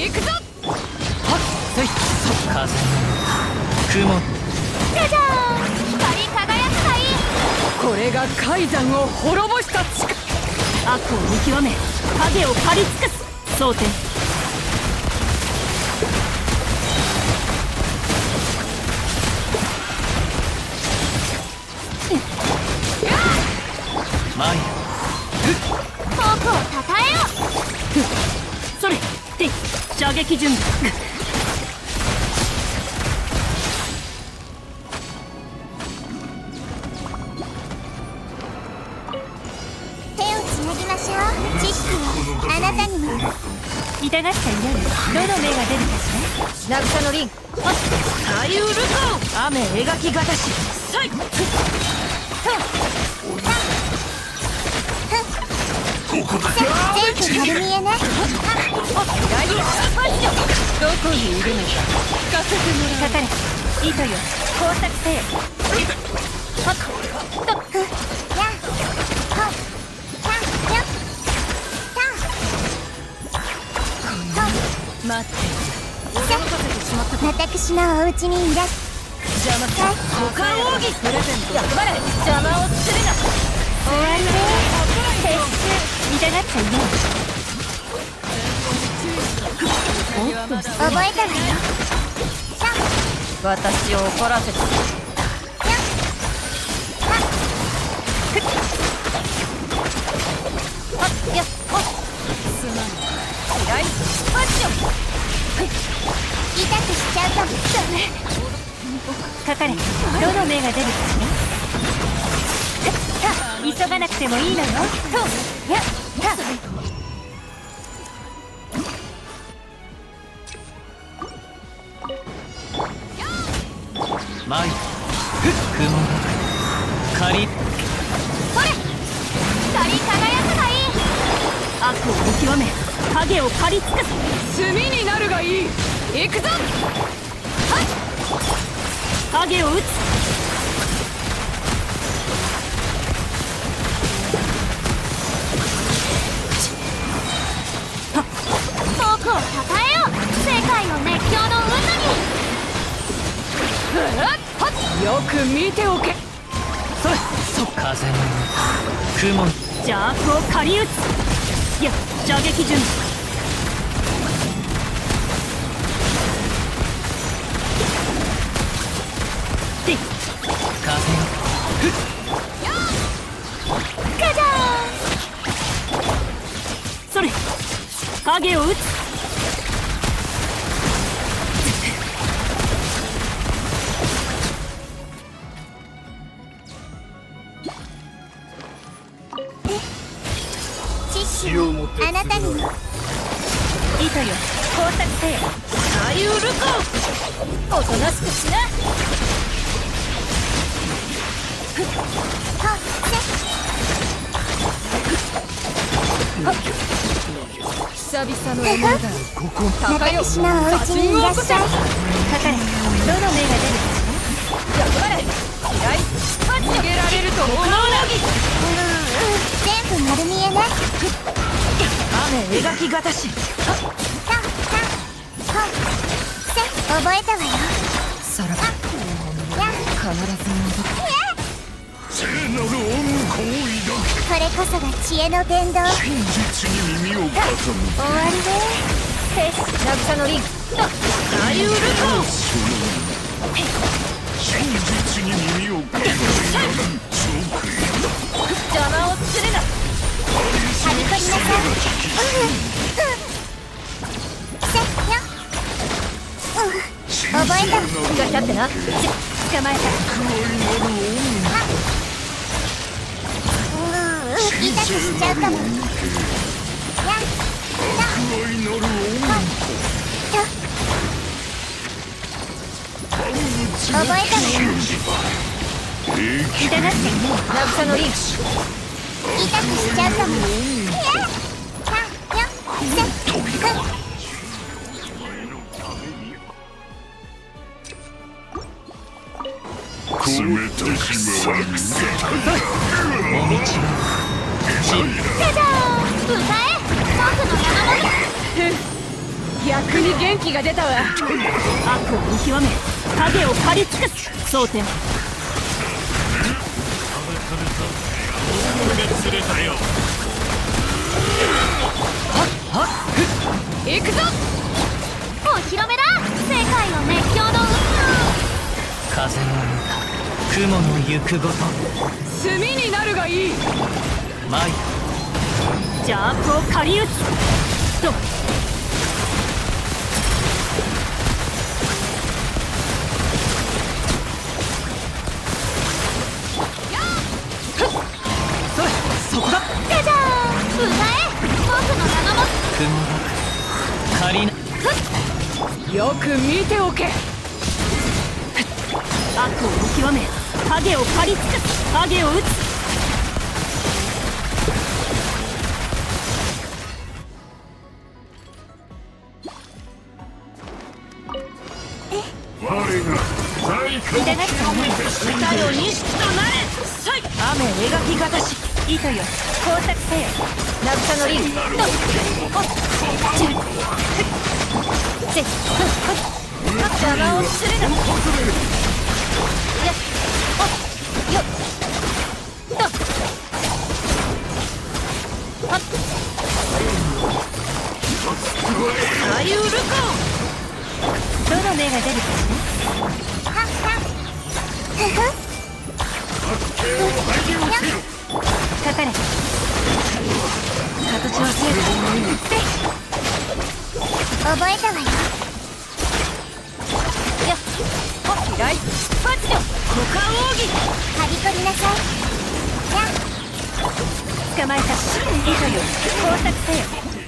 行くぞ！はっせいそ風雲。じゃじゃーん！光り輝くがいい。これが海山を滅ぼした力悪を見極め影を刈り尽くす。蒼天射撃準備。手をつなぎましょう。知識はあなたにも痛がっちゃいないどの目が出るか？しら渚の凛あ左右ルコ雨描きがたしさい全部丸見えねあ大事パンチよどこにいるのか聞かせてもらかかれ糸よ工作せよはっとやほたよ待ってた私のお家にいらっプレゼント頑張れ邪魔をするな。終わりで撤収痛がっちゃいない覚えたわよ私を怒らせてあっやっあすまん嫌いパッション痛くしちゃうかもかかれどの目が出るかしら急がなくてもいいのよとやったマイ雲狩りそれ。光り輝くがい。い悪を見極め。影を刈り尽く。す炭になるがいい。行くぞ。影を打つ。見ておけ。それそ風の雲邪悪を刈り打つ。や射撃準備で風ガジャそれ影を打つ左右ルコおとなしくしなほ久々の獲物だ私のお家にいらっしゃいかかれどの目が出るか頑張れ嫌い逃げられると思うなぎ全部丸見えね雨描きがたしたたほせ覚えたわよ。さらばや必ず戻る。聖なる恩光をこれこそが知恵の伝道。真実に耳を傾終わりで停止渚のリン真実に耳を傾け。邪魔をするなガチャってな。捕まえたうん。痛くしちゃうかもや愛なる恩た覚えたわよ痛がって渚のリン痛くしちゃうかもやたよせふ冷たきままお道じゃじゃーん迎え僕の山本逆に元気が出た。わ悪を見極め影を刈り尽くす蒼天雲の行くごと。炭になるがいい。舞。邪悪を刈り打つ。とそれそこだ。じゃじゃーん。歌え。僕の名も雲が。仮な。よく見ておけ。悪を見極め影を刈り尽く影を打つ邪魔をするなかかれ。形はせいでもい。い覚えたわよ。よっライ出発よ。股間奥義。はびこりなさい。じゃ捕まえた。糸よ。工作せよ